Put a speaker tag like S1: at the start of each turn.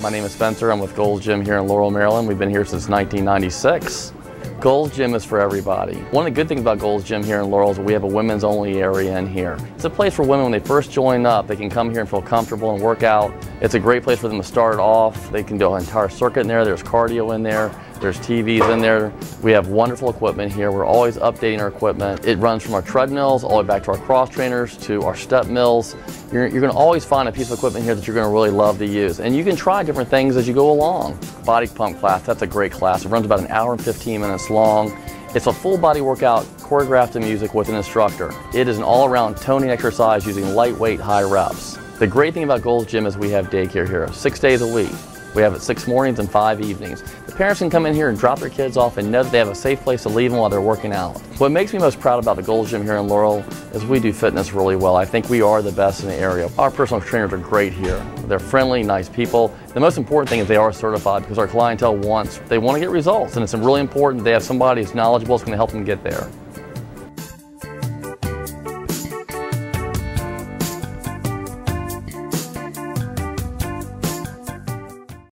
S1: My name is Spencer. I'm with Gold's Gym here in Laurel, Maryland. We've been here since 1996. Gold's Gym is for everybody. One of the good things about Gold's Gym here in Laurel is we have a women's only area in here. It's a place for women when they first join up, they can come here and feel comfortable and work out. It's a great place for them to start off. They can do an entire circuit in there. There's cardio in there. There's TVs in there. We have wonderful equipment here. We're always updating our equipment. It runs from our treadmills all the way back to our cross trainers to our step mills. You're, you're going to always find a piece of equipment here that you're going to really love to use. And you can try different things as you go along. Body pump class, that's a great class. It runs about an hour and 15 minutes long. It's a full body workout choreographed to music with an instructor. It is an all around toning exercise using lightweight high reps. The great thing about Gold's Gym is we have daycare here, six days a week. We have it six mornings and five evenings. The parents can come in here and drop their kids off and know that they have a safe place to leave them while they're working out. What makes me most proud about the Gold's Gym here in Laurel is we do fitness really well. I think we are the best in the area. Our personal trainers are great here. They're friendly, nice people. The most important thing is they are certified because our clientele wants, they want to get results and it's really important they have somebody who's knowledgeable that's going to help them get there.